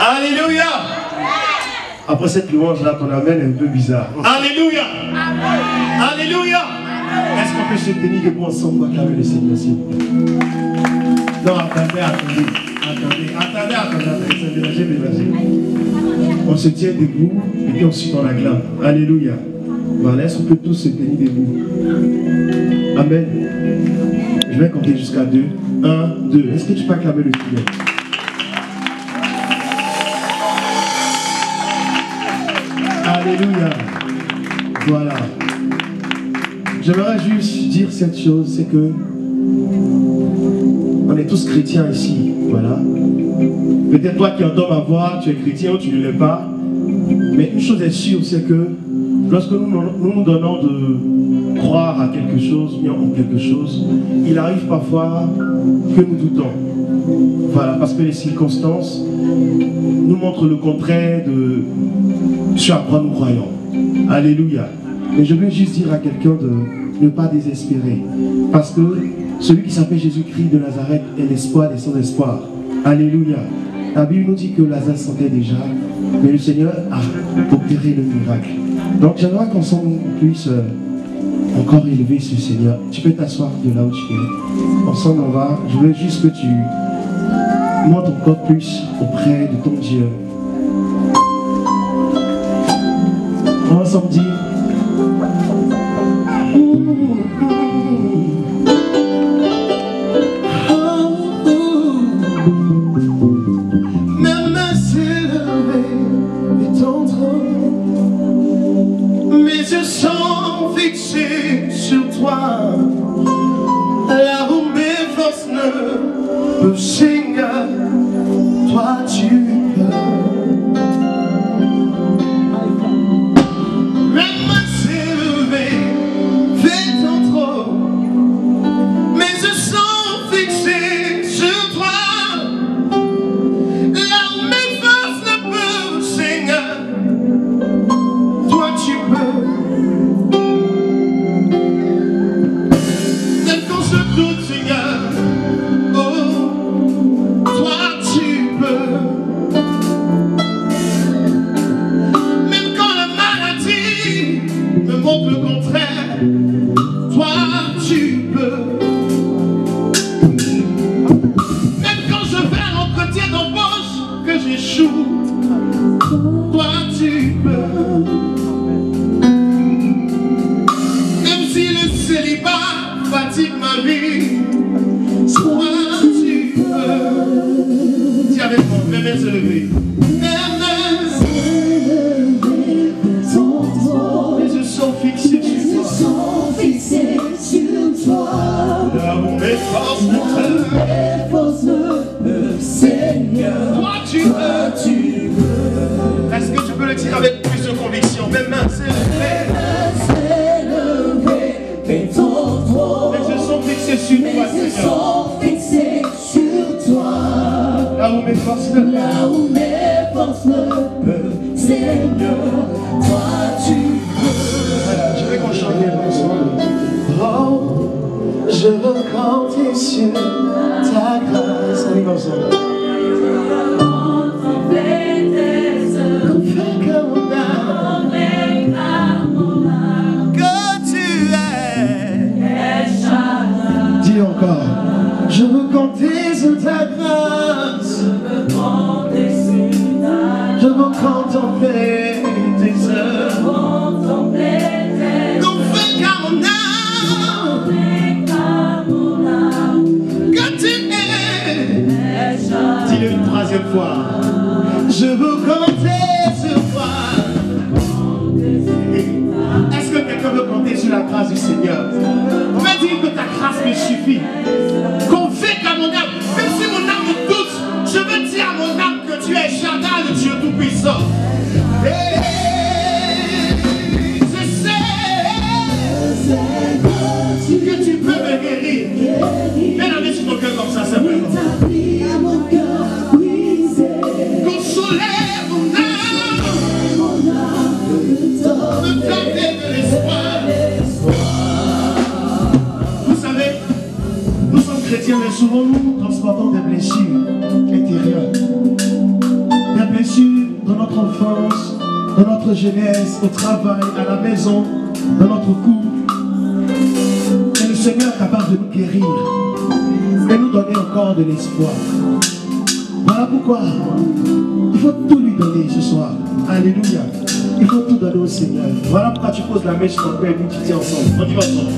Alléluia. Après cette louange-là, ton amen est un peu bizarre. Alléluia. Alléluia. Est-ce qu'on peut se tenir debout ensemble pour acclamer le Seigneur, s'il vous plaît? Non, attendez, attendez. Attendez, attendez, attendez, attendez. Mélangé. On se tient debout et puis ensuite on acclame. Alléluia. Voilà, est-ce qu'on peut tous se tenir debout? Amen. Je vais compter jusqu'à deux. Un, deux. Est-ce que tu peux acclamer le Seigneur Alléluia. Voilà. J'aimerais juste dire cette chose, c'est que on est tous chrétiens ici, voilà. Peut-être toi qui entends ma voix, tu es chrétien ou tu ne l'es pas. Mais une chose est sûre, c'est que lorsque nous nous, donnons de croire à quelque chose, bien en quelque chose, il arrive parfois que nous doutons. Voilà, parce que les circonstances nous montrent le contraire de ce à quoi nous croyons. Alléluia. Mais je veux juste dire à quelqu'un de ne pas désespérer. Parce que celui qui s'appelle Jésus-Christ de Nazareth est l'espoir des sans espoir. Alléluia. La Bible nous dit que Lazare sentait déjà, mais le Seigneur a opéré le miracle. Donc j'aimerais qu'ensemble on puisse euh, encore élever ce Seigneur. Tu peux t'asseoir de là où tu es. Ensemble on va. Je veux juste que tu montes encore plus auprès de ton Dieu. Toi. Là où mes forces ne peuvent Seigneur, toi tu ma vie, toi tu peux. Dis avec moi, mes mains. Mes mains yeux sont fixés sur toi. Là où mes forces ne peuvent. Toi tu peux. Est-ce que tu peux le dire avec forces. Là où mes forces ne peuvent, Seigneur, toi tu Voilà, je vais qu'on chante ensemble. Oh, je veux compter sur ta grâce. Allez, ensemble. souvent nous transportons des blessures intérieures, des blessures de notre enfance, de notre jeunesse, au travail, à la maison, dans notre couple. Et le Seigneur est capable de nous guérir et nous donner encore de l'espoir. Voilà pourquoi il faut tout lui donner ce soir. Alléluia. Il faut tout donner au Seigneur. Voilà pourquoi tu poses la main sur ton père et nous tu tiens ensemble. On y va ensemble.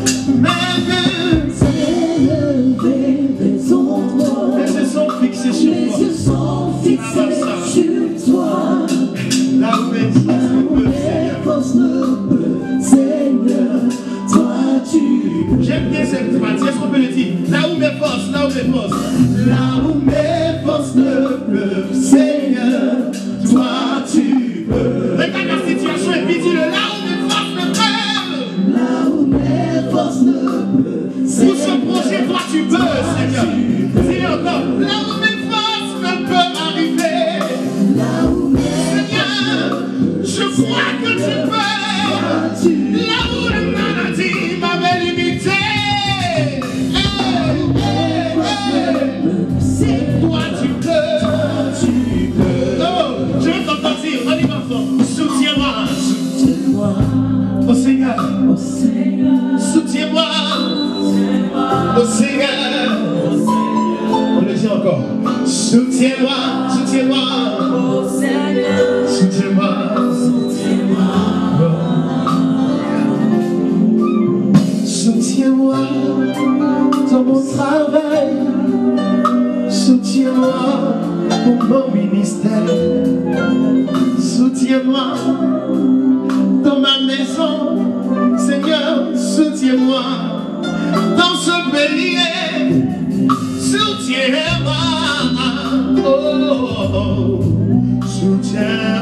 J'aime bien cette partie. Est-ce qu'on peut le dire? Là où mes forces, là où mes forces. Soutiens-moi, soutiens-moi. Soutiens-moi. Soutiens-moi. Soutiens-moi dans mon travail. Soutiens-moi pour mon ministère. Soutiens-moi dans ma maison. Seigneur, soutiens-moi dans ce bélier. so tell.